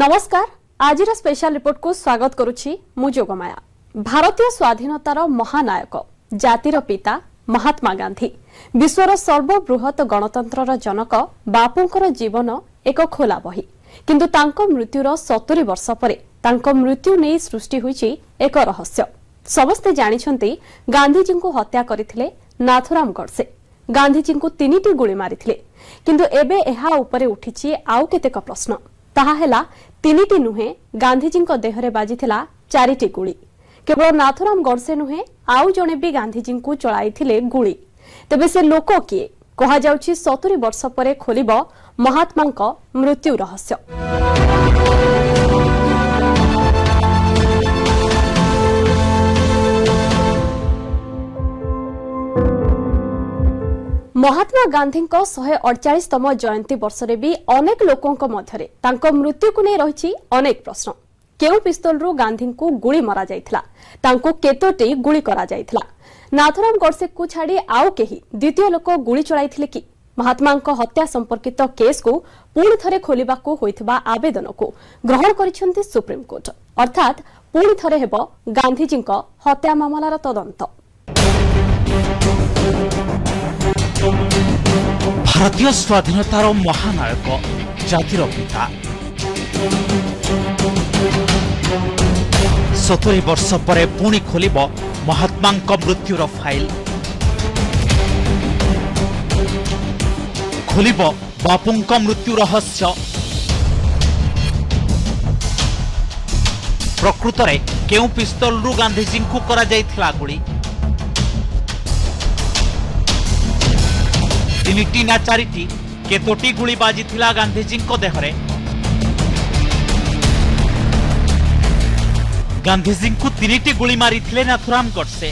ନମସ୍କାର ଆଜିର ସ୍ପେଶାଲ ରିପୋର୍ଟକୁ ସ୍ୱାଗତ କରୁଛି ମୁଁ ଯୋଗମାୟା ଭାରତୀୟ ସ୍ୱାଧୀନତାର ମହାନାୟକ ଜାତିର ପିତା ମହାତ୍ମା ଗାନ୍ଧୀ ବିଶ୍ୱର ସର୍ବବୃହତ ଗଣତନ୍ତ୍ରର ଜନକ ବାପୁଙ୍କର ଜୀବନ ଏକ ଖୋଲା ବହି। କିନ୍ତୁ ତାଙ୍କ ମୃତ୍ୟୁର ସତୁରୀ ବର୍ଷ ପରେ ତାଙ୍କ ମୃତ୍ୟୁ ନେଇ ସୃଷ୍ଟି ହୋଇଛି ଏକ ରହସ୍ୟ। ସମସ୍ତେ ଜାଣିଛନ୍ତି ଗାନ୍ଧିଜୀଙ୍କୁ ହତ୍ୟା କରିଥିଲେ ନାଥୁରାମ ଗଡ଼ସେ। ଗାନ୍ଧିଜୀଙ୍କୁ ତିନିଟି ଗୁଳି ମାରିଥିଲେ। କିନ୍ତୁ ଏବେ ଏହା ଉପରେ ଉଠିଛି ଆଉ କେତେକ ପ୍ରଶ୍ନ। ତାହା ହେଲା ତିନିଟି ନୁହେଁ ଗାନ୍ଧିଜୀଙ୍କ ଦେହରେ ବାଜିଥିଲା ଚାରିଟି ଗୁଳି। କେବଳ ନାଥୁରାମ ଗଡ଼ସେ ନୁହେଁ ଆଉ ଜଣେ ବି ଗାନ୍ଧିଜୀଙ୍କୁ ଚଳାଇଥିଲେ ଗୁଳି। ତେବେ ସେ ଲୋକ କିଏ? କୁହାଯାଉଛି ସତୁରୀ ବର୍ଷ ପରେ ଖୋଲିବ ମହାତ୍ମାଙ୍କ ମୃତ୍ୟୁ ରହସ୍ୟ। ମହାତ୍ମା ଗାନ୍ଧୀଙ୍କ ଶହେ ଅଡ଼ଚାଳିଶତମ ଜୟନ୍ତୀ ବର୍ଷରେ ବି ଅନେକ ଲୋକଙ୍କ ମଧ୍ୟରେ ତାଙ୍କ ମୃତ୍ୟୁକୁ ନେଇ ରହିଛି ଅନେକ ପ୍ରଶ୍ନ। କେଉଁ ପିସ୍ତଲରୁ ଗାନ୍ଧୀଙ୍କୁ ଗୁଳି ମରାଯାଇଥିଲା? ତାଙ୍କୁ କେତୋଟି ଗୁଳି କରାଯାଇଥିଲା? ନାଥୁରାମ ଗଡ଼ସେକୁ ଛାଡ଼ି ଆଉ କେହି ଦ୍ୱିତୀୟ ଲୋକ ଗୁଳି ଚଳାଇଥିଲେ କି? ମହାତ୍ମାଙ୍କ ହତ୍ୟା ସମ୍ପର୍କିତ କେସ୍କୁ ପୁଣି ଥରେ ଖୋଲିବାକୁ ହୋଇଥିବା ଆବେଦନକୁ ଗ୍ରହଣ କରିଛନ୍ତି ସୁପ୍ରିମକୋର୍ଟ ଅର୍ଥାତ୍ ପୁଣି ଥରେ ହେବ ଗାନ୍ଧିଜୀଙ୍କ ହତ୍ୟା ମାମଲାର ତଦନ୍ତ। ଭାରତୀୟ ସ୍ୱାଧୀନତାର ମହାନାୟକ ଜାତିର ପିତା। ସତୁରୀ ବର୍ଷ ପରେ ପୁଣି ଖୋଲିବ ମହାତ୍ମାଙ୍କ ମୃତ୍ୟୁର ଫାଇଲ। ଖୋଲିବ ବାପୁଙ୍କ ମୃତ୍ୟୁ ରହସ୍ୟ। ପ୍ରକୃତରେ କେଉଁ ପିସ୍ତଲରୁ ଗାନ୍ଧିଜୀଙ୍କୁ କରାଯାଇଥିଲା ଗୁଳି ତିନିଟି ନା ଚାରିଟି କେତୋଟି ଗୁଳି ବାଜିଥିଲା ଗାନ୍ଧିଜୀଙ୍କ ଦେହରେ। ଗାନ୍ଧିଜୀଙ୍କୁ ତିନିଟି ଗୁଳି ମାରିଥିଲେ ନାଥୁରାମ ଗଡ଼ସେ।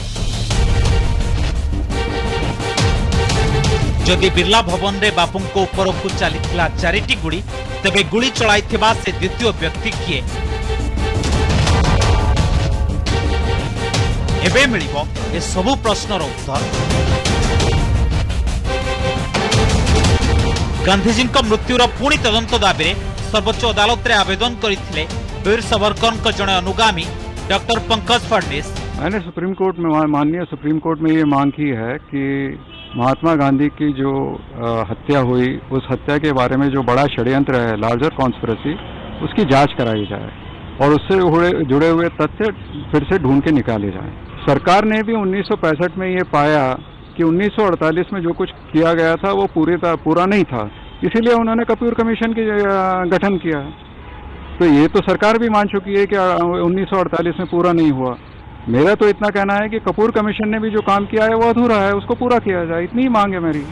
ଯଦି ବିର୍ଲା ଭବନରେ ବାପୁଙ୍କ ଉପରକୁ ଚାଲିଥିଲା ଚାରିଟି ଗୁଳି ତେବେ ଗୁଳି ଚଳାଇଥିବା ସେ ଦ୍ୱିତୀୟ ବ୍ୟକ୍ତି କିଏ? ଏବେ ମିଳିବ ଏସବୁ ପ୍ରଶ୍ନର ଉତ୍ତର। ଗାନ୍ଧିଜୀଙ୍କ ମୃତ୍ୟୁର ପୁଣି ତଦନ୍ତ ଦାବିରେ ସର୍ବୋଚ୍ଚ ଅଦାଲତରେ ଆବେଦନ କରିଥିଲେ ବୀର ସାବରକରଙ୍କ ଜଣେ ଅନୁଗାମୀ ଡକ୍ଟର ପଙ୍କଜ ଫଡନିସ मैंने सुप्रीम कोर्ट में माननीय सुप्रीम कोर्ट में ये मांग की है कि महात्मा गांधी की जो अ, हत्या हुई उस हत्या के बारे में जो बड़ा षड्यंत्र है लार्जर कॉन्स्पिरसी उसकी जांच कराई जाए और उससे जुड़े जुड़े हुए तथ्य फिर से ढूंढ के निकाले जाएं सरकार ने भी 1965 में ये पाया कि 1948 में जो कुछ किया गया था वो पूरे था, पूरा नहीं था। इसीलिए उन्होंने कपूर कमीशन की गठन किया। तो ये तो सरकार भी मान चुकी है कि 1948 में पूरा नहीं हुआ। मेरा तो इतना कहना है कि कपूर कमीशन ने भी जो काम किया है वो अधूरा है उसको पूरा किया जाए। इतनी ही मांग है मेरी।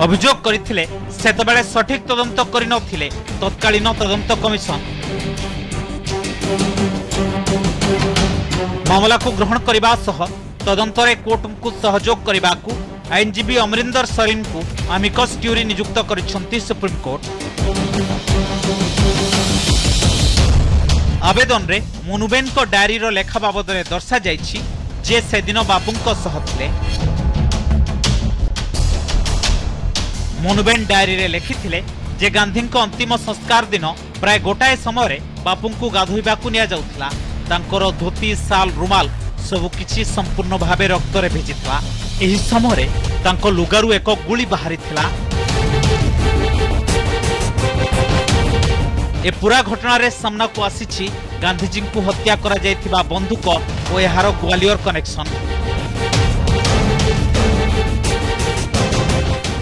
अभिजोग करते सठिक तदंत कर तत्कालीन तदंत कमिशन। मामला को ग्रहण करने তদন্তরে কোর্টঙ্কু সহযোগ করা আইনজীবী অমরিন্দর সরিনকু আমিকস ক্যুরি নিযুক্ত করেছেন সুপ্রিমকোর্ট আবেদনরে মুনুবেন ডায়েরির লেখা বাবদে দর্শা যাই যে সেদিন বাবুঙ্ক সহ লে মুনুবেন ডায়েরিরে লেখিলে যে গান্ধী অন্তিম সংস্কার দিন প্রায় গোটায়ে সময় বাপুঙ্কু গাধোবা নিয়ে যাউথিলা তাঁর ধোতি সাল রুমাল ସବୁକିଛି ସମ୍ପୂର୍ଣ୍ଣ ଭାବେ ରକ୍ତରେ ଭିଜିଥିଲା। ଏହି ସମୟରେ ତାଙ୍କ ଲୁଗାରୁ ଏକ ଗୁଳି ବାହାରିଥିଲା। ଏ ପୁରା ଘଟଣାରେ ସାମ୍ନାକୁ ଆସିଛି ଗାନ୍ଧିଜୀଙ୍କୁ ହତ୍ୟା କରାଯାଇଥିବା ବନ୍ଧୁକ ଓ ଏହାର ଗ୍ୱାଲିୟର କନେକ୍ସନ।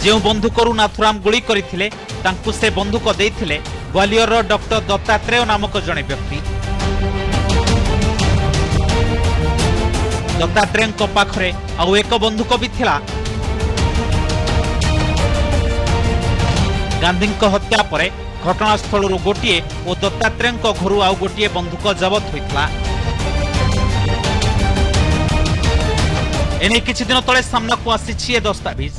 ଯେଉଁ ବନ୍ଧୁକରୁ ନାଥୁରାମ ଗୁଳି କରିଥିଲେ ତାଙ୍କୁ ସେ ବନ୍ଧୁକ ଦେଇଥିଲେ ଗ୍ୱାଲିୟରର ଡକ୍ଟର ଦତ୍ତାତ୍ରେୟ ନାମକ ଜଣେ ବ୍ୟକ୍ତି। ଦତ୍ତାତ୍ରେୟଙ୍କ ପାଖରେ ଆଉ ଏକ ବନ୍ଧୁକ ବି ଥିଲା ଗାନ୍ଧୀଙ୍କ ହତ୍ୟା ପରେ ଘଟଣାସ୍ଥଳରୁ ଗୋଟିଏ ଓ ଦତ୍ତାତ୍ରେୟଙ୍କ ଘରୁ ଆଉ ଗୋଟିଏ ବନ୍ଧୁକ ଜବତ ହୋଇଥିଲା ଏନେଇ କିଛି ଦିନ ତଳେ ସାମ୍ନାକୁ ଆସିଛି ଏ ଦସ୍ତାବିଜ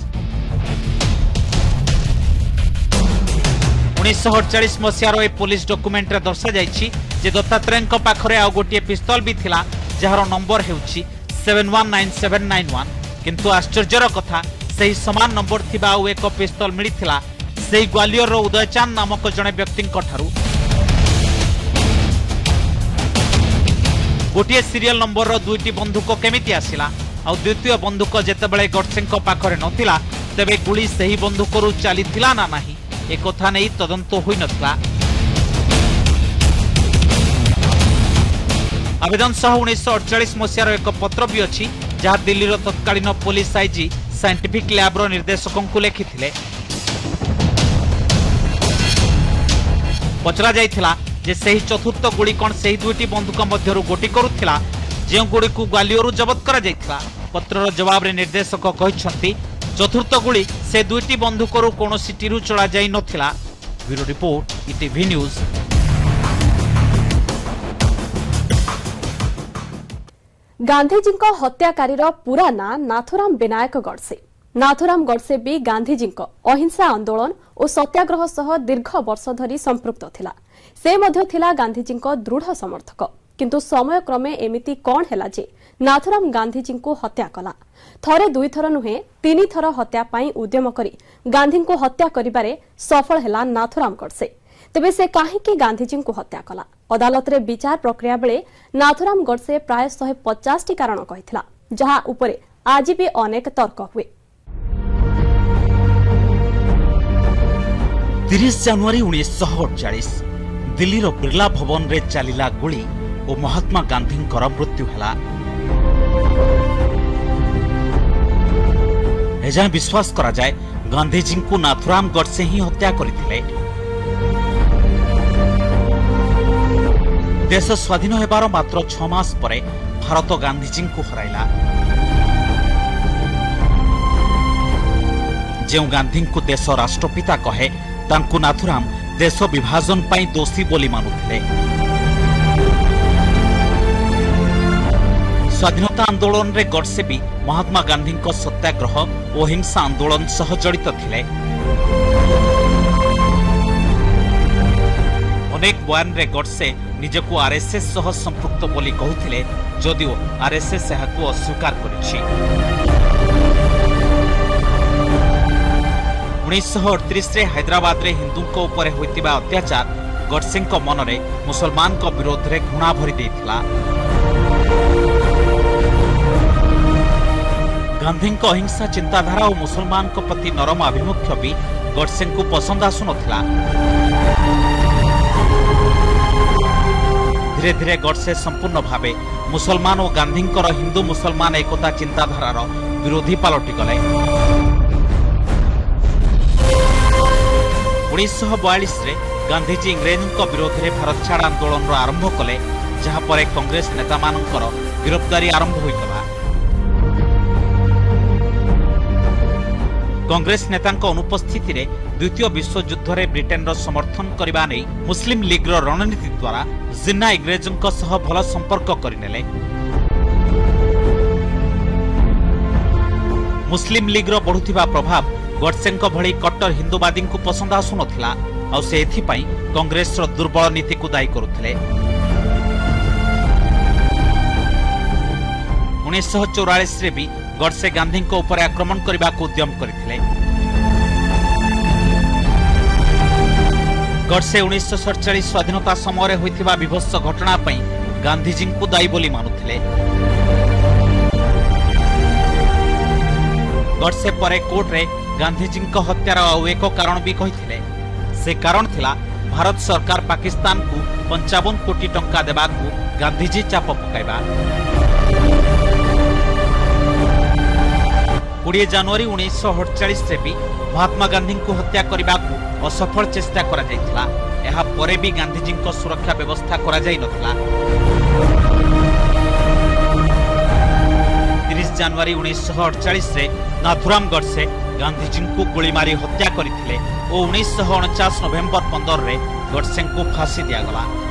ଉଣେଇଶହ ଅଡ଼ଚାଳିଶ ମସିହାର ଏ ପୋଲିସ ଡକୁମେଣ୍ଟରେ ଦର୍ଶାଯାଇଛି ଯେ ଦତ୍ତାତ୍ରେୟଙ୍କ ପାଖରେ ଆଉ ଗୋଟିଏ ପିସ୍ତଲ ବି ଥିଲା ଯାହାର number seven one nine seven nine one কিন্তু আশ্চর্যর কথা সেই সমান নম্বর থিবা ଆଉ ଏକ ପିସ୍ତଲ ମିଳିଥିଲା ସେହି ଗ୍ୱାଲିୟରର ଉଦୟଚାନ୍ଦ ନାମକ ଜଣେ ବ୍ୟକ୍ତିଙ୍କଠାରୁ ଗୋଟିଏ ସିରିଏଲ ନମ୍ବରର ଦୁଇଟି ବନ୍ଧୁକ କେମିତି ଆସିଲା ଆଉ ଦ୍ୱିତୀୟ ବନ୍ଧୁକ ଯେତେବେଳେ ଗଡ଼ସେଙ୍କ ପାଖରେ ନଥିଲା ତେବେ ଗୁଳି ସେହି ବନ୍ଧୁକରୁ ଚାଲିଥିଲା ନା ନାହିଁ ଏକଥା ନେଇ ତଦନ୍ତ ହୋଇନଥିଲା ଆବେଦନ ସହ ଉଣେଇଶହ ଅଡ଼ଚାଳିଶ ମସିହାର ଏକ ପତ୍ର ବି ଅଛି ଯାହା ଦିଲ୍ଲୀର ତତ୍କାଳୀନ ପୋଲିସ ଆଇଜି ସାଇଣ୍ଟିଫିକ ଲ୍ୟାବ୍ର ନିର୍ଦ୍ଦେଶକଙ୍କୁ ଲେଖିଥିଲେ। ପଚରାଯାଇଥିଲା ଯେ ସେହି ଚତୁର୍ଥ ଗୁଳି କ'ଣ ସେହି ଦୁଇଟି ବନ୍ଧୁକ ମଧ୍ୟରୁ ଗୋଟି କରୁଥିଲା ଯେଉଁ ଗୁଡ଼ିକୁ ଗ୍ୱାଲିୟରରୁ ଜବତ କରାଯାଇଥିଲା? ପତ୍ରର ଜବାବରେ ନିର୍ଦ୍ଦେଶକ କହିଛନ୍ତି ଚତୁର୍ଥ ଗୁଳି ସେ ଦୁଇଟି ବନ୍ଧୁକରୁ କୌଣସିଟିରୁ ଚଳାଯାଇ ନଥିଲା। Bureau report ETV news. ଗାନ୍ଧିଜୀଙ୍କ ହତ୍ୟାକାରୀର ପୂରା ନାଁ ନାଥୁରାମ ବିନାୟକ ଗଡ଼ସେ। ନାଥୁରାମ ଗଡ଼ସେ ବି ଗାନ୍ଧିଜୀଙ୍କ ଅହିଂସା ଆନ୍ଦୋଳନ ଓ ସତ୍ୟାଗ୍ରହ ସହ ଦୀର୍ଘ ବର୍ଷ ଧରି ସମ୍ପୃକ୍ତ ଥିଲା। ସେ ମଧ୍ୟ ଥିଲା ଗାନ୍ଧିଜୀଙ୍କ ଦୃଢ଼ ସମର୍ଥକ। କିନ୍ତୁ ସମୟକ୍ରମେ ଏମିତି କ'ଣ ହେଲା ଯେ ନାଥୁରାମ ଗାନ୍ଧିଜୀଙ୍କୁ ହତ୍ୟା କଲା। ଥରେ ଦୁଇଥର ନୁହେଁ ତିନିଥର ହତ୍ୟା ପାଇଁ ଉଦ୍ୟମ କରି ଗାନ୍ଧୀଙ୍କୁ ହତ୍ୟା କରିବାରେ ସଫଳ ହେଲା ନାଥୁରାମ ଗଡ଼ସେ। ତେବେ ସେ କାହିଁକି ଗାନ୍ଧିଜୀଙ୍କୁ ହତ୍ୟା କଲା? ଅଦାଲତରେ ବିଚାର ପ୍ରକ୍ରିୟା ବେଳେ ନାଥୁରାମ ଗଡ଼ସେ ପ୍ରାୟ ଶହେ ପଚାଶଟି କାରଣ କହିଥିଲା ଯାହା ଉପରେ ଆଜି ବି ଅନେକ ତର୍କ ହୁଏ। ତିରିଶ ଜାନୁଆରୀ ଉଣେଇଶହ ଅଡ଼ଚାଳିଶ ଦିଲ୍ଲୀର ବିର୍ଲା ଭବନରେ ଚାଲିଲା ଗୁଳି ଓ ମହାତ୍ମା ଗାନ୍ଧୀଙ୍କର ମୃତ୍ୟୁ ହେଲା। ଏଯାଏଁ ବିଶ୍ୱାସ କରାଯାଏ ଗାନ୍ଧିଜୀଙ୍କୁ ନାଥୁରାମ ଗଡ଼ସେ ହିଁ ହତ୍ୟା କରିଥିଲେ। দেশ স্বাধীন হবার মাত্র ছমাস পরে ভারত গান্ধীজী হরাইলা। যে গান্ধী দেশ রাষ্ট্রপিতা কহে তা নাথুরাম দেশ বিভাজন পাই দোষী বলে মানুলে স্বাধীনতা আন্দোলনের গডসে বি মহাত্মা গান্ধী সত্যাগ্রহ ও হিংসা আন্দোলন সহ জড়িত লে অনেক বয়ানের গডসে ନିଜକୁ ଆର୍ଏସ୍ଏସ୍ ସହ ସମ୍ପୃକ୍ତ ବୋଲି କହୁଥିଲେ ଯଦିଓ ଆର୍ଏସ୍ଏସ୍ ଏହାକୁ ଅସ୍ୱୀକାର କରିଛି। ଉଣେଇଶହ ଅଠତିରିଶରେ ହାଇଦ୍ରାବାଦରେ ହିନ୍ଦୁଙ୍କ ଉପରେ ହୋଇଥିବା ଅତ୍ୟାଚାର ଗଡ଼ସେଙ୍କ ମନରେ ମୁସଲମାନଙ୍କ ବିରୋଧରେ ଘୃଣା ଭରି ଦେଇଥିଲା। ଗାନ୍ଧୀଙ୍କ ଅହିଂସା ଚିନ୍ତାଧାରା ଓ ମୁସଲମାନଙ୍କ ପ୍ରତି ନରମ ଆଭିମୁଖ୍ୟ ବି ଗଡ଼ସେଙ୍କୁ ପସନ୍ଦ ଆସୁନଥିଲା। ଧୀରେ ଧୀରେ ଗଡ଼ସେ ସମ୍ପୂର୍ଣ୍ଣ ଭାବେ ମୁସଲମାନ ଓ ଗାନ୍ଧୀଙ୍କର ହିନ୍ଦୁ ମୁସଲମାନ ଏକତା ଚିନ୍ତାଧାରାର ବିରୋଧୀ ପାଲଟିଗଲେ ଉଣେଇଶହ ବୟାଳିଶରେ ଗାନ୍ଧିଜୀ ଇଂରେଜଙ୍କ ବିରୋଧରେ ଭାରତ ଛାଡ଼ ଆନ୍ଦୋଳନର ଆରମ୍ଭ କଲେ ଯାହାପରେ କଂଗ୍ରେସ ନେତାମାନଙ୍କର ଗିରଫଦାରୀ ଆରମ୍ଭ ହୋଇଗଲା କଂଗ୍ରେସ ନେତାଙ୍କ ଅନୁପସ୍ଥିତିରେ ଦ୍ୱିତୀୟ ବିଶ୍ୱଯୁଦ୍ଧରେ ବ୍ରିଟେନର ସମର୍ଥନ କରିବା ନେଇ ମୁସଲିମ ଲିଗ୍ର ରଣନୀତି ଦ୍ୱାରା ଜିନ୍ନା ଇଂରେଜଙ୍କ ସହ ଭଲ ସମ୍ପର୍କ କରିନେଲେ। ମୁସଲିମ ଲିଗ୍ର ବଢୁଥିବା ପ୍ରଭାବ ଗଡ଼ସେଙ୍କ ଭଳି କଟ୍ଟର ହିନ୍ଦୁବାଦୀଙ୍କୁ ପସନ୍ଦ ଆସୁନଥିଲା ଆଉ ସେ ଏଥିପାଇଁ କଂଗ୍ରେସର ଦୁର୍ବଳ ନୀତିକୁ ଦାୟୀ କରୁଥିଲେ। ଉଣେଇଶହ ଚଉରାଳିଶରେ ବି ଗଡ଼ସେ ଗାନ୍ଧୀଙ୍କ ଉପରେ ଆକ୍ରମଣ କରିବାକୁ ଉଦ୍ୟମ କରିଥିଲେ। ଗଡ଼ସେ ଉଣେଇଶହ ସଡ଼ଚାଳିଶ ସ୍ୱାଧୀନତା ସମୟରେ ହୋଇଥିବା ବିଭତ୍ସ ଘଟଣା ପାଇଁ ଗାନ୍ଧିଜୀଙ୍କୁ ଦାୟୀ ବୋଲି ମାନୁଥିଲେ। ଗଡ଼ସେ ପରେ କୋର୍ଟରେ ଗାନ୍ଧିଜୀଙ୍କ ହତ୍ୟାର ଆଉ ଏକ କାରଣ ବି କହିଥିଲେ। ସେ କାରଣ ଥିଲା ଭାରତ ସରକାର ପାକିସ୍ତାନକୁ ପଞ୍ଚାବନ କୋଟି ଟଙ୍କା ଦେବାକୁ ଗାନ୍ଧିଜୀ ଚାପ ପକାଇବା। কোড়িয়ে জানুয়ারি উনিশশো অড়চাশে বি মহাত্মা গান্ধী হত্যা করা অসফল চেষ্টা করা যাই এরপরে বি গান্ধীজী সুরক্ষা ব্যবস্থা করা যাই নথিলা তিরিশ জানুয়ারি উনিশশো অড়চাশে নাথুরাম গডসে গান্ধীজী গুড়ি মারি হত্যা করে ও উনিশশো অনচাশ নভেম্বর পনেরে গডসে ফাঁসি দিয়াগলা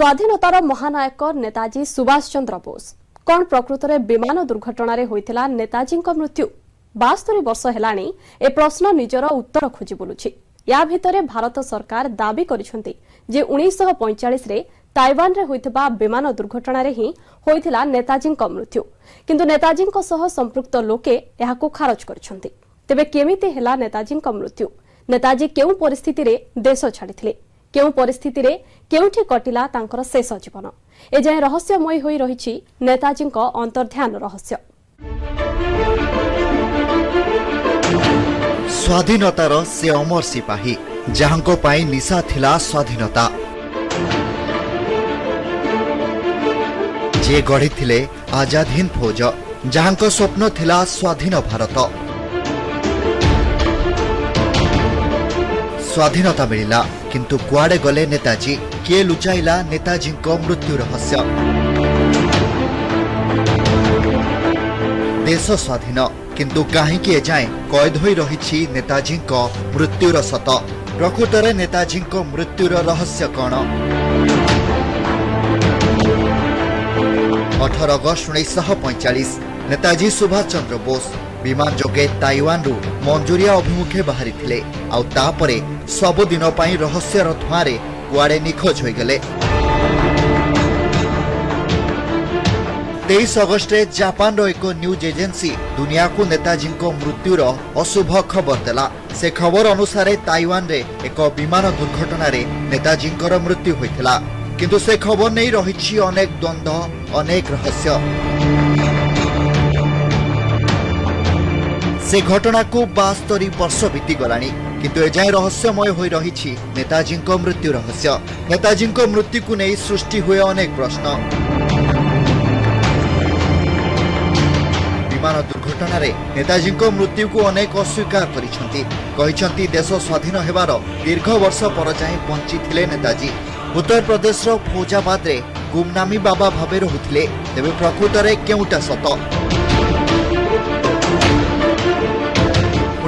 ସ୍ୱାଧୀନତାର ମହାନାୟକ ନେତାଜୀ ସୁଭାଷ ଚନ୍ଦ୍ର ବୋଷ। କ'ଣ ପ୍ରକୃତରେ ବିମାନ ଦୁର୍ଘଟଣାରେ ହୋଇଥିଲା ନେତାଜୀଙ୍କ ମୃତ୍ୟୁ? ବାସ୍ତରୀ ବର୍ଷ ହେଲାଣି ଏ ପ୍ରଶ୍ନ ନିଜର ଉତ୍ତର ଖୋଜି ବୁଲୁଛି। ୟା ଭିତରେ ଭାରତ ସରକାର ଦାବି କରିଛନ୍ତି ଯେ ଉଣେଇଶହ ପଇଁଚାଳିଶରେ ତାଇୱାନରେ ହୋଇଥିବା ବିମାନ ଦୁର୍ଘଟଣାରେ ହିଁ ହୋଇଥିଲା ନେତାଜୀଙ୍କ ମୃତ୍ୟୁ। କିନ୍ତୁ ନେତାଜୀଙ୍କ ସହ ସମ୍ପୃକ୍ତ ଲୋକେ ଏହାକୁ ଖାରଜ କରିଛନ୍ତି। ତେବେ କେମିତି ହେଲା ନେତାଜୀଙ୍କ ମୃତ୍ୟୁ? ନେତାଜୀ କେଉଁ ପରିସ୍ଥିତିରେ ଦେଶ ଛାଡ଼ିଥିଲେ? କେଉଁ ପରିସ୍ଥିତିରେ କେଉଁଠି କଟିଲା ତାଙ୍କର ଶେଷ ଜୀବନ ଏଯାଏଁ ରହସ୍ୟମୟୀ ହୋଇ ରହିଛି ନେତାଜୀଙ୍କ ଅନ୍ତର୍ଧ୍ୟାନ ରହସ୍ୟ। ସ୍ୱାଧୀନତାର ସେ ଅମର ସିପାହୀ ଯାହାଙ୍କ ପାଇଁ ନିଶା ଥିଲା ସ୍ୱାଧୀନତା। ଯିଏ ଗଢ଼ିଥିଲେ ଆଜାଦ ହିନ୍ଦ ଫୌଜ ଯାହାଙ୍କ ସ୍ୱପ୍ନ ଥିଲା ସ୍ୱାଧୀନ ଭାରତ। ସ୍ୱାଧୀନତା ମିଳିଲା। କିନ୍ତୁ କୁଆଡ଼େ ଗଲେ ନେତାଜୀ କିଏ ଲୁଚାଇଲା ନେତାଜୀଙ୍କ ମୃତ୍ୟୁ ରହସ୍ୟ ଦେଶ ସ୍ୱାଧୀନ କିନ୍ତୁ କାହିଁକି ଏଯାଏଁ କଏଦ ହୋଇ ରହିଛି ନେତାଜୀଙ୍କ ମୃତ୍ୟୁର ସତ ପ୍ରକୃତରେ ନେତାଜୀଙ୍କ ମୃତ୍ୟୁର ରହସ୍ୟ କ'ଣ ଅଠର ଅଗଷ୍ଟ ଉଣେଇଶହ ପଇଁଚାଳିଶ ନେତାଜୀ ସୁଭାଷ ଚନ୍ଦ୍ର ବୋଷ ବିମାନ ଯୋଗେ ତାଇୱାନରୁ ମଞ୍ଜୁରିଆ ଅଭିମୁଖେ ବାହାରିଥିଲେ। ଆଉ ତାପରେ ସବୁଦିନ ପାଇଁ ରହସ୍ୟର ଧୂଆଁରେ କୁଆଡ଼େ ନିଖୋଜ ହୋଇଗଲେ। ତେଇଶ ଅଗଷ୍ଟରେ ଜାପାନର ଏକ ନ୍ୟୁଜ୍ ଏଜେନ୍ସି ଦୁନିଆକୁ ନେତାଜୀଙ୍କ ମୃତ୍ୟୁର ଅଶୁଭ ଖବର ଦେଲା। ସେ ଖବର ଅନୁସାରେ ତାଇୱାନରେ ଏକ ବିମାନ ଦୁର୍ଘଟଣାରେ ନେତାଜୀଙ୍କର ମୃତ୍ୟୁ ହୋଇଥିଲା। କିନ୍ତୁ ସେ ଖବର ନେଇ ରହିଛି ଅନେକ ଦ୍ୱନ୍ଦ୍ୱ ଅନେକ ରହସ୍ୟ। ସେ ଘଟଣାକୁ ବାସ୍ତରୀ ବର୍ଷ ବିତିଗଲାଣି କିନ୍ତୁ ଏଯାଏଁ ରହସ୍ୟମୟ ହୋଇ ରହିଛି ନେତାଜୀଙ୍କ ମୃତ୍ୟୁ ରହସ୍ୟ। ନେତାଜୀଙ୍କ ମୃତ୍ୟୁକୁ ନେଇ ସୃଷ୍ଟି ହୁଏ ଅନେକ ପ୍ରଶ୍ନ। ବିମାନ ଦୁର୍ଘଟଣାରେ ନେତାଜୀଙ୍କ ମୃତ୍ୟୁକୁ ଅନେକ ଅସ୍ୱୀକାର କରିଛନ୍ତି। କହିଛନ୍ତି ଦେଶ ସ୍ୱାଧୀନ ହେବାର ଦୀର୍ଘ ବର୍ଷ ପରଯାଏଁ ବଞ୍ଚିଥିଲେ ନେତାଜୀ। ଉତ୍ତରପ୍ରଦେଶର ଫୌଜାବାଦରେ ଗୁମନାମୀ ବାବା ଭାବେ ରହୁଥିଲେ ତେବେ ପ୍ରକୃତରେ କେଉଁଟା ସତ?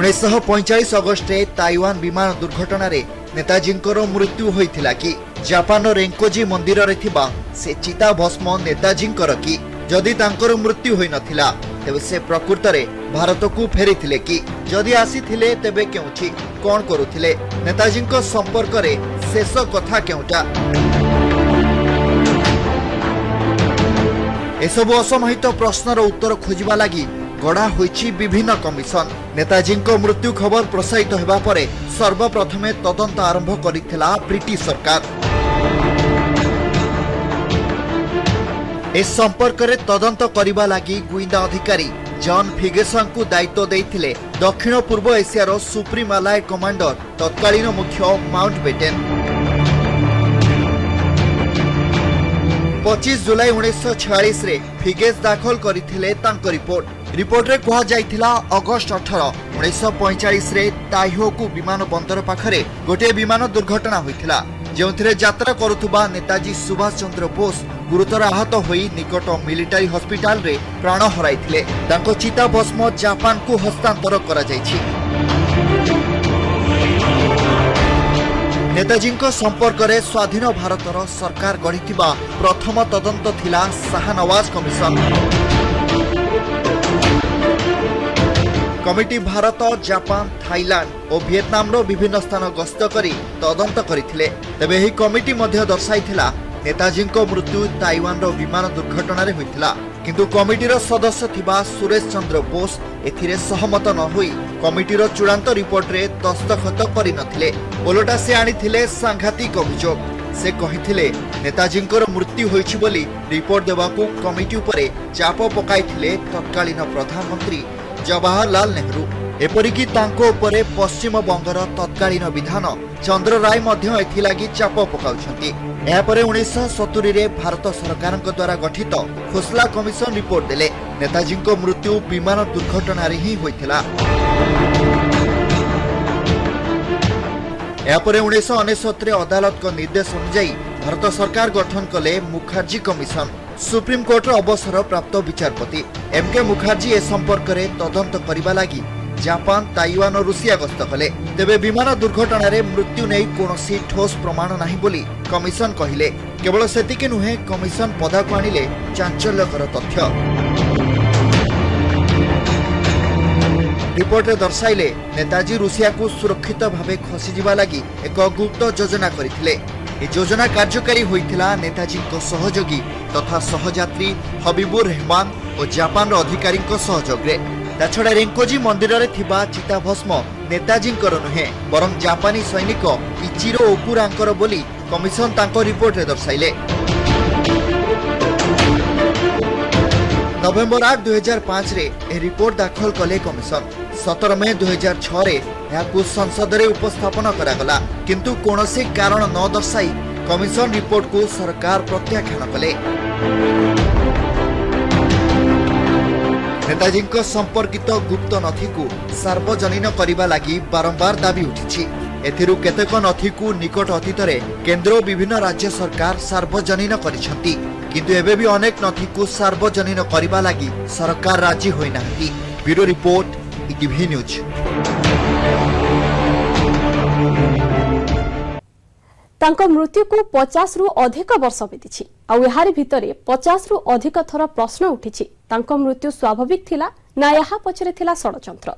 ଉଣେଇଶହ ପଇଁଚାଳିଶ ଅଗଷ୍ଟରେ ତାଇୱାନ ବିମାନ ଦୁର୍ଘଟଣାରେ ନେତାଜୀଙ୍କର ମୃତ୍ୟୁ ହୋଇଥିଲା କି? ଜାପାନର ରେଙ୍କୋଜି ମନ୍ଦିରରେ ଥିବା ସେ ଚିତାଭସ୍ମ ନେତାଜୀଙ୍କର କି? ଯଦି ତାଙ୍କର ମୃତ୍ୟୁ ହୋଇନଥିଲା ତେବେ ସେ ପ୍ରକୃତରେ ଭାରତକୁ ଫେରିଥିଲେ କି? ଯଦି ଆସିଥିଲେ ତେବେ କେଉଁଠି? କ'ଣ କରୁଥିଲେ? ନେତାଜୀଙ୍କ ସମ୍ପର୍କରେ ଶେଷ କଥା କେଉଁଟା? ଏସବୁ ଅସମାହିତ ପ୍ରଶ୍ନର ଉତ୍ତର ଖୋଜିବା ଲାଗି ଗଢ଼ା ହୋଇଛି ବିଭିନ୍ନ କମିଶନ। ନେତାଜୀଙ୍କ ମୃତ୍ୟୁ ଖବର ପ୍ରସାରିତ ହେବା ପରେ ସର୍ବପ୍ରଥମେ ତଦନ୍ତ ଆରମ୍ଭ କରିଥିଲା ବ୍ରିଟିଶ ସରକାର ଏ ସମ୍ପର୍କରେ ତଦନ୍ତ କରିବା ଲାଗି ଗୁଇନ୍ଦା ଅଧିକାରୀ ଜନ୍ ଫିଗେସଙ୍କୁ ଦାୟିତ୍ୱ ଦେଇଥିଲେ ଦକ୍ଷିଣ ପୂର୍ବ ଏସିଆର ସୁପ୍ରିମ କମାଣ୍ଡର ତତ୍କାଳୀନ ମୁଖ୍ୟ ମାଉଣ୍ଟ ବେଟେନ୍ ପଚିଶ ଜୁଲାଇ ଉଣେଇଶହ ଛୟାଳିଶରେ ଫିଗେସ୍ ଦାଖଲ କରିଥିଲେ ତାଙ୍କ ରିପୋର୍ଟ ରିପୋର୍ଟରେ କୁହାଯାଇଥିଲା ଅଗଷ୍ଟ ଅଠର ଉଣେଇଶହ ପଇଁଚାଳିଶରେ ତାଇହୋକୁ ବିମାନ ବନ୍ଦର ପାଖରେ ଗୋଟିଏ ବିମାନ ଦୁର୍ଘଟଣା ହୋଇଥିଲା। ଯେଉଁଥିରେ ଯାତ୍ରା କରୁଥିବା ନେତାଜୀ ସୁଭାଷ ଚନ୍ଦ୍ର ବୋଷ ଗୁରୁତର ଆହତ ହୋଇ ନିକଟ ମିଲିଟାରୀ ହସ୍ପିଟାଲରେ ପ୍ରାଣ ହରାଇଥିଲେ। ତାଙ୍କ ଚିତାଭସ୍ମ ଜାପାନକୁ ହସ୍ତାନ୍ତର କରାଯାଇଛି। ନେତାଜୀଙ୍କ ସମ୍ପର୍କରେ ସ୍ୱାଧୀନ ଭାରତର ସରକାର ଗଢ଼ିଥିବା ପ୍ରଥମ ତଦନ୍ତ ଥିଲା Shahnawaz commission. Committee Bharat, Japan, Thailand ও ভিয়েতনামর বিভিন্ন স্থান গস্ত করে তদন্ত করে তবে এই কমিটি মধ্য দর্শাই নেতাজী মৃত্যু তাইওয়ানর বিমান দুর্ঘটনার হয়েছিল কিন্তু কমিটির সদস্য থিবা সুরেশ চন্দ্র বোস এথিরে সহমত নহই কমিটির চূড়ান্ত রিপোর্টরে দস্তখত করে নথিলে ওলটা সে আনিলে সাংঘাতিক অভিযোগ সে কহিলে নেতাজীঙ্কর মৃত্যু হয়েছে বলে রিপোর্ট দেওয়া কমিটি উপরে চাপ পকাইলে তৎকালীন প্রধানমন্ত্রী ଜବାହରଲାଲ ନେହେରୁ। ଏପରିକି ତାଙ୍କ ଉପରେ ପଶ୍ଚିମବଙ୍ଗର ତତ୍କାଳୀନ ବିଧାନ ଚନ୍ଦ୍ର ରାୟ ମଧ୍ୟ ଏଥିଲାଗି ଚାପ ପକାଉଛନ୍ତି। ଏହାପରେ ଉଣେଇଶହ ସତୁରିରେ ଭାରତ ସରକାରଙ୍କ ଦ୍ୱାରା ଗଠିତ ଖୋସଲା କମିଶନ ରିପୋର୍ଟ ଦେଲେ। ନେତାଜୀଙ୍କ ମୃତ୍ୟୁ ବିମାନ ଦୁର୍ଘଟଣାରେ ହିଁ ହୋଇଥିଲା। ଏହାପରେ ଉଣେଇଶହ ଅନେଶତରେ ଅଦାଲତଙ୍କ ନିର୍ଦ୍ଦେଶ ଅନୁଯାୟୀ ଭାରତ ସରକାର ଗଠନ କଲେ ମୁଖାର୍ଜୀ କମିଶନ। ସୁପ୍ରିମକୋର୍ଟର ଅବସରପ୍ରାପ୍ତ ବିଚାରପତି ଏମ୍ କେ ମୁଖାର୍ଜୀ ଏ ସମ୍ପର୍କରେ ତଦନ୍ତ କରିବା ଲାଗି ଜାପାନ ତାଇୱାନ ଓ ରୁଷିଆ ଗସ୍ତ କଲେ। ତେବେ ବିମାନ ଦୁର୍ଘଟଣାରେ ମୃତ୍ୟୁ ନେଇ କୌଣସି ଠୋସ୍ ପ୍ରମାଣ ନାହିଁ ବୋଲି କମିଶନ କହିଲେ। କେବଳ ସେତିକି ନୁହେଁ କମିଶନ ପଦାକୁ ଆଣିଲେ ଚାଞ୍ଚଲ୍ୟକର ତଥ୍ୟ। ରିପୋର୍ଟରେ ଦର୍ଶାଇଲେ ନେତାଜୀ ରୁଷିଆକୁ ସୁରକ୍ଷିତ ଭାବେ ଖସିଯିବା ଲାଗି ଏକ ଗୁପ୍ତ ଯୋଜନା କରିଥିଲେ। ଏ ଯୋଜନା କାର୍ଯ୍ୟକାରୀ ହୋଇଥିଲା ନେତାଜୀଙ୍କ ସହଯୋଗୀ ତଥା ସହଯାତ୍ରୀ ହବିବୁର ରେହମାନ ଓ ଜାପାନର ଅଧିକାରୀଙ୍କ ସହଯୋଗରେ। ତାଛଡ଼ା ରେଙ୍କୋଜି ମନ୍ଦିରରେ ଥିବା ଚିତାଭସ୍ମ ନେତାଜୀଙ୍କର ନୁହେଁ ବରଂ ଜାପାନୀ ସୈନିକ ଇଚିରୋ ଓକୁରାଙ୍କର ବୋଲି କମିଶନ ତାଙ୍କ ରିପୋର୍ଟରେ ଦର୍ଶାଇଲେ। ନଭେମ୍ବର ଆଠ ଦୁଇହଜାର ପାଞ୍ଚରେ ଏହି ରିପୋର୍ଟ ଦାଖଲ କଲେ କମିଶନ। ସତର ମେ ଦୁଇହଜାର ଛଅରେ ଏହାକୁ ସଂସଦରେ ଉପସ୍ଥାପନ କରାଗଲା। କିନ୍ତୁ କୌଣସି କାରଣ ନ ଦର୍ଶାଇ କମିଶନ ରିପୋର୍ଟକୁ ସରକାର ପ୍ରତ୍ୟାଖ୍ୟାନ କଲେ। ନେତାଜୀଙ୍କ ସମ୍ପର୍କିତ ଗୁପ୍ତ ନଥିକୁ ସାର୍ବଜନୀନ କରିବା ଲାଗି ବାରମ୍ବାର ଦାବି ଉଠିଛି। ଏଥିରୁ କେତେକ ନଥିକୁ ନିକଟ ଅତୀତରେ କେନ୍ଦ୍ର ଓ ବିଭିନ୍ନ ରାଜ୍ୟ ସରକାର ସାର୍ବଜନୀନ କରିଛନ୍ତି। କିନ୍ତୁ ଏବେ ବି ଅନେକ ନଥିକୁ ସାର୍ବଜନୀନ କରିବା ଲାଗି ସରକାର ରାଜି ହୋଇନାହାନ୍ତି। ବ୍ୟୁରୋ ରିପୋର୍ଟ ଇଟିଭି ତାଙ୍କ ମୃତ୍ୟୁକୁ ପଚାଶରୁ ଅଧିକ ବର୍ଷ ବିତିଛି। ଆଉ ଏହାରି ଭିତରେ ପଚାଶରୁ ଅଧିକ ଥର ପ୍ରଶ୍ନ ଉଠିଛି ତାଙ୍କ ମୃତ୍ୟୁ ସ୍ୱାଭାବିକ ଥିଲା ନା ଏହା ପଛରେ ଥିଲା ଷଡ଼ଯନ୍ତ୍ର?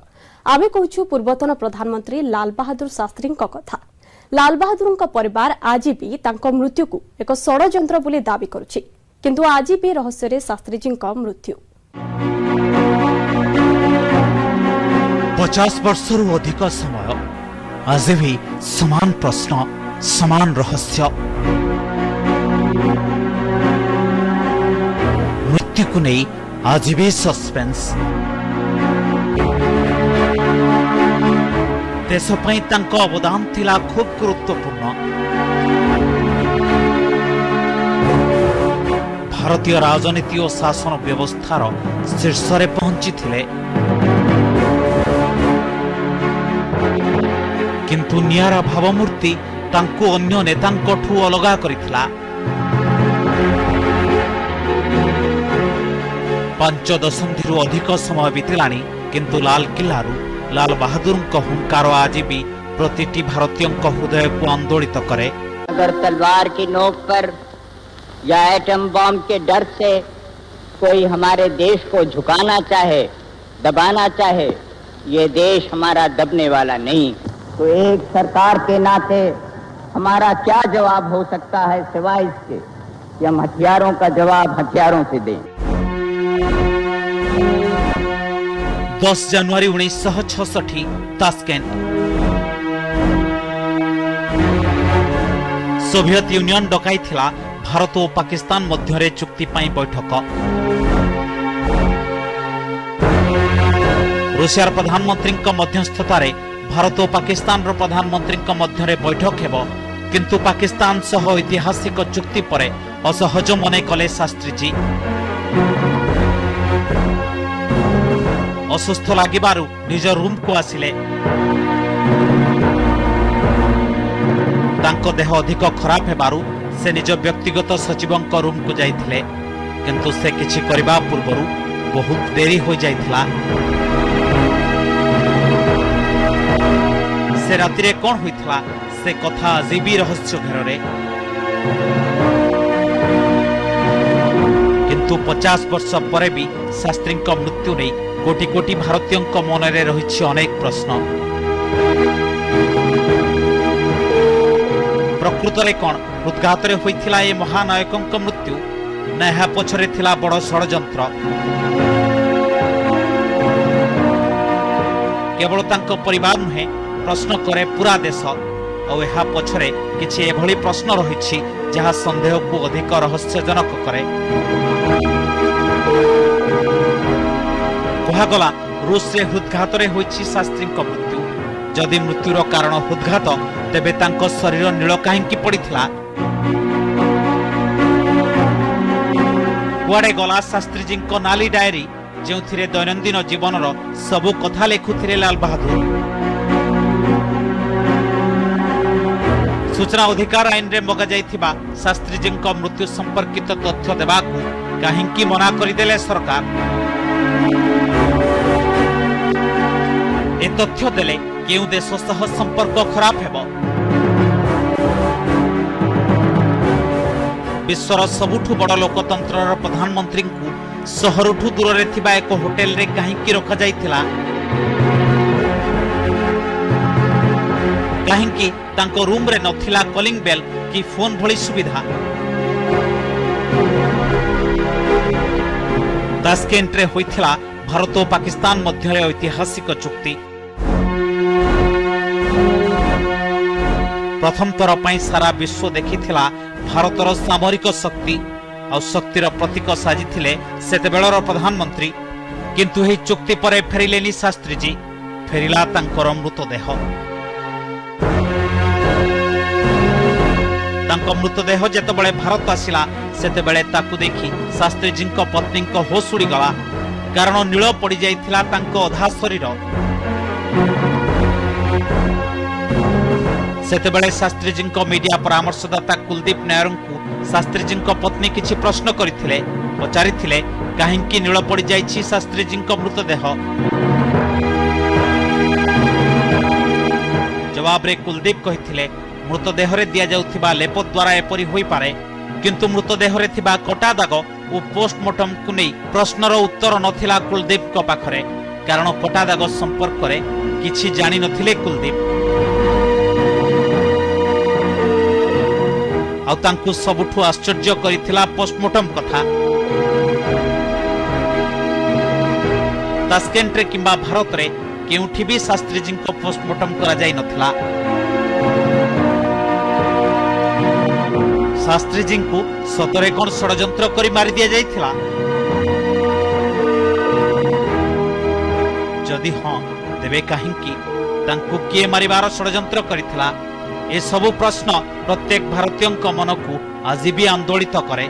ଆମେ କହୁଛୁ ପୂର୍ବତନ ପ୍ରଧାନମନ୍ତ୍ରୀ ଲାଲ ବାହାଦୁର ଶାସ୍ତ୍ରୀଙ୍କ କଥା। ଲାଲ ବାହାଦୁରଙ୍କ ପରିବାର ଆଜି ବି ତାଙ୍କ ମୃତ୍ୟୁକୁ ଏକ ଷଡ଼ଯନ୍ତ୍ର ବୋଲି ଦାବି କରୁଛି। କିନ୍ତୁ ଆଜି ବି ରହସ୍ୟରେ ଶାସ୍ତ୍ରୀଜୀଙ୍କ ମୃତ୍ୟୁ। ପଚାଶ ବର୍ଷରୁ ଅଧିକ ସମୟ ଆଜି ବି ସମାନ ପ୍ରଶ୍ନ ସମାନ ରହସ୍ୟ ମୃତ୍ୟୁକୁ ନେଇ ଆଜି ବି ସସ୍ପେନ୍ସ ଦେଶ ପାଇଁ ତାଙ୍କ ଅବଦାନ ଥିଲା ଖୁବ୍ ଗୁରୁତ୍ୱପୂର୍ଣ୍ଣ ଭାରତୀୟ ରାଜନୀତି ଓ ଶାସନ ବ୍ୟବସ୍ଥାର ଶୀର୍ଷରେ ପହଞ୍ଚିଥିଲେ ନିଆରା ଭାବମୂର୍ତ୍ତି ତାଙ୍କୁ ଅନ୍ୟ ନେତାଙ୍କଠୁ ଅଲଗା କରିଥିଲା ପାଞ୍ଚ ଦଶନ୍ଧିରୁ ଅଧିକ ସମୟ ବିତିଲାଣି କିନ୍ତୁ ଲାଲକିଲ୍ଲାରୁ ଲାଲ ବାହାଦୁରଙ୍କ ହୁଙ୍କାର ଆଜି ବି ପ୍ରତିଟି ଭାରତୀୟଙ୍କ ହୃଦୟକୁ ଆନ୍ଦୋଳିତ କରେ अगर तलवार की नोक पर या एटम बॉम्ब के डर से कोई हमारे देश को झुकाना चाहे दबाना चाहे ये देश हमारा दबने वाला नहीं तो एक सरकार के नाते हमारा क्या जवाब हो सकता है सिवाय इसके कि हम हथियारों का जवाब हथियारों से दें ଦଶ ଜାନୁଆରୀ ଉଣେଇଶହ ଛଅଷଠି ତାସ୍କେଣ୍ଟ ସୋଭିଏତ ୟୁନିୟନ ଡକାଇଥିଲା ଭାରତ ଓ ପାକିସ୍ତାନ ମଧ୍ୟରେ ଚୁକ୍ତି ପାଇଁ ବୈଠକ ରୁଷିଆର ପ୍ରଧାନମନ୍ତ୍ରୀଙ୍କ ମଧ୍ୟସ୍ଥତାରେ ଭାରତ ଓ ପାକିସ୍ତାନର ପ୍ରଧାନମନ୍ତ୍ରୀଙ୍କ ମଧ୍ୟରେ ବୈଠକ ହେବ କିନ୍ତୁ ପାକିସ୍ତାନ ସହ ଐତିହାସିକ ଚୁକ୍ତି ପରେ ଅସହଜ ମନେ କଲେ ଶାସ୍ତ୍ରୀଜୀ ଅସୁସ୍ଥ ଲାଗିବାରୁ ନିଜ ରୁମ୍କୁ ଆସିଲେ ତାଙ୍କ ଦେହ ଅଧିକ ଖରାପ ହେବାରୁ ସେ ନିଜ ବ୍ୟକ୍ତିଗତ ସଚିବଙ୍କ ରୁମ୍କୁ ଯାଇଥିଲେ କିନ୍ତୁ ସେ କିଛି କରିବା ପୂର୍ବରୁ ବହୁତ ଡେରି ହୋଇଯାଇଥିଲା ସେ ରାତିରେ କ'ଣ ହୋଇଥିଲା ସେ କଥା ଆଜି ବି ରହସ୍ୟ ଘେରରେ। କିନ୍ତୁ ପଚାଶ ବର୍ଷ ପରେ ବି ଶାସ୍ତ୍ରୀଙ୍କ ମୃତ୍ୟୁ ନେଇ କୋଟି କୋଟି ଭାରତୀୟଙ୍କ ମନରେ ରହିଛି ଅନେକ ପ୍ରଶ୍ନ। ପ୍ରକୃତରେ କ'ଣ ହୃଦ୍ଘାତରେ ହୋଇଥିଲା ଏ ମହାନାୟକଙ୍କ ମୃତ୍ୟୁ? ନା ଏହା ପଛରେ ଥିଲା ବଡ଼ ଷଡ଼ଯନ୍ତ୍ର? କେବଳ ତାଙ୍କ ପରିବାର ନୁହେଁ ପ୍ରଶ୍ନ କରେ ପୁରା ଦେଶ। ଆଉ ଏହା ପଛରେ କିଛି ଏଭଳି ପ୍ରଶ୍ନ ରହିଛି ଯାହା ସନ୍ଦେହକୁ ଅଧିକ ରହସ୍ୟଜନକ କରେ। କୁହାଗଲା ରୁଷରେ ହୃଦ୍ଘାତରେ ହୋଇଛି ଶାସ୍ତ୍ରୀଙ୍କ ମୃତ୍ୟୁ। ଯଦି ମୃତ୍ୟୁର କାରଣ ହୃଦ୍ଘାତ ତେବେ ତାଙ୍କ ଶରୀର ନୀଳ କାହିଁକି ପଡ଼ିଥିଲା? କୁଆଡ଼େ ଗଲା ଶାସ୍ତ୍ରୀଜୀଙ୍କ ନାଲି ଡାଏରୀ ଯେଉଁଥିରେ ଦୈନନ୍ଦିନ ଜୀବନର ସବୁ କଥା ଲେଖୁଥିଲେ ଲାଲ ବାହାଦୁର ସୂଚନା ଅଧିକାର ଆଇନରେ ମଗାଯାଇଥିବା ଶାସ୍ତ୍ରୀଜୀଙ୍କ ମୃତ୍ୟୁ ସମ୍ପର୍କିତ ତଥ୍ୟ ଦେବାକୁ କାହିଁକି ମନା କରିଦେଲେ ସରକାର? ଏ ତଥ୍ୟ ଦେଲେ କେଉଁ ଦେଶ ସହ ସମ୍ପର୍କ ଖରାପ ହେବ? ବିଶ୍ୱର ସବୁଠୁ ବଡ଼ ଲୋକତନ୍ତ୍ରର ପ୍ରଧାନମନ୍ତ୍ରୀଙ୍କୁ ସହରଠୁ ଦୂରରେ ଥିବା ଏକ ହୋଟେଲରେ କାହିଁକି ରଖାଯାଇଥିଲା କାହିଁକି ତାଙ୍କ ରୁମ୍ରେ ନଥିଲା କଲିଂ ବେଲ୍ କି ଫୋନ୍ ଭଳି ସୁବିଧା? ତାସ୍କେଣ୍ଟରେ ହୋଇଥିଲା ଭାରତ ଓ ପାକିସ୍ତାନ ମଧ୍ୟରେ ଐତିହାସିକ ଚୁକ୍ତି। ପ୍ରଥମ ଥର ପାଇଁ ସାରା ବିଶ୍ୱ ଦେଖିଥିଲା ଭାରତର ସାମରିକ ଶକ୍ତି। ଆଉ ଶକ୍ତିର ପ୍ରତୀକ ସାଜିଥିଲେ ସେତେବେଳର ପ୍ରଧାନମନ୍ତ୍ରୀ। କିନ୍ତୁ ଏହି ଚୁକ୍ତି ପରେ ଫେରିଲେନି ଶାସ୍ତ୍ରୀଜୀ। ଫେରିଲା ତାଙ୍କର ମୃତଦେହ। ତାଙ୍କ ମୃତଦେହ ଯେତେବେଳେ ଭାରତ ଆସିଲା ସେତେବେଳେ ତାକୁ ଦେଖି ଶାସ୍ତ୍ରୀଜୀଙ୍କ ପତ୍ନୀଙ୍କ ହୋସ୍ ଉଡ଼ିଗଲା। କାରଣ ନୀଳ ପଡ଼ିଯାଇଥିଲା ତାଙ୍କ ଅଧା ଶରୀର। ସେତେବେଳେ ଶାସ୍ତ୍ରୀଜୀଙ୍କ ମିଡିଆ ପରାମର୍ଶଦାତା କୁଲଦୀପ ନାୟରଙ୍କୁ ଶାସ୍ତ୍ରୀଜୀଙ୍କ ପତ୍ନୀ କିଛି ପ୍ରଶ୍ନ କରିଥିଲେ। ପଚାରିଥିଲେ କାହିଁକି ନୀଳ ପଡ଼ିଯାଇଛି ଶାସ୍ତ୍ରୀଜୀଙ୍କ ମୃତଦେହ? ଜବାବରେ କୁଲଦୀପ କହିଥିଲେ ମୃତଦେହରେ ଦିଆଯାଉଥିବା ଲେପ ଦ୍ୱାରା ଏପରି ହୋଇପାରେ କିନ୍ତୁ ମୃତଦେହରେ ଥିବା କଟା ଦାଗ ଓ ପୋଷ୍ଟମର୍ଟମକୁ ନେଇ ପ୍ରଶ୍ନର ଉତ୍ତର ନଥିଲା କୁଲଦୀପଙ୍କ ପାଖରେ କାରଣ କଟା ଦାଗ ସମ୍ପର୍କରେ କିଛି ଜାଣିନଥିଲେ କୁଲଦୀପ ଆଉ ତାଙ୍କୁ ସବୁଠୁ ଆଶ୍ଚର୍ଯ୍ୟ କରିଥିଲା ପୋଷ୍ଟମର୍ଟମ କଥା ତାସ୍କେଣ୍ଟରେ କିମ୍ବା ଭାରତରେ କେଉଁଠି ବି ଶାସ୍ତ୍ରୀଜୀଙ୍କ ପୋଷ୍ଟମର୍ଟମ କରାଯାଇ ଶାସ୍ତ୍ରୀଜୀଙ୍କୁ ସତରେ କ'ଣ ଷଡ଼ଯନ୍ତ୍ର କରି ମାରି ଦିଆଯାଇଥିଲା? ଯଦି ହଁ ତେବେ କାହିଁକି ତାଙ୍କୁ କିଏ ମାରିବାର ଷଡ଼ଯନ୍ତ୍ର କରିଥିଲା? ଏସବୁ ପ୍ରଶ୍ନ ପ୍ରତ୍ୟେକ ଭାରତୀୟଙ୍କ ମନକୁ ଆଜି ବି ଆନ୍ଦୋଳିତ କରେ।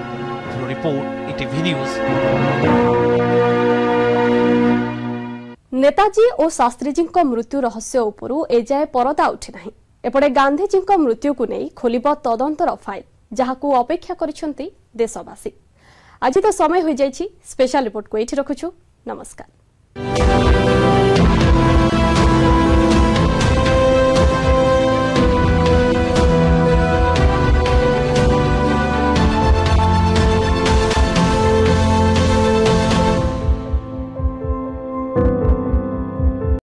Report ETV news. ନେତାଜୀ ଓ ଶାସ୍ତ୍ରୀଜୀଙ୍କ ମୃତ୍ୟୁ ରହସ୍ୟ ଉପରୁ ଏଯାଏ ପରଦା ଉଠିନାହିଁ। ଏପଟେ ଗାନ୍ଧିଜୀଙ୍କ ମୃତ୍ୟୁକୁ ନେଇ ଖୋଲିବ ତଦନ୍ତର ଫାଇଲ। ଯାହାକୁ ଅପେକ୍ଷା କରିଛନ୍ତି ଦେଶବାସୀ। ଆଜି ତ ସମୟ ହୋଇଯାଇଛି ସ୍ପେଶାଲ ରିପୋର୍ଟକୁ ଏଇଠି ରଖୁଛୁ। ନମସ୍କାର।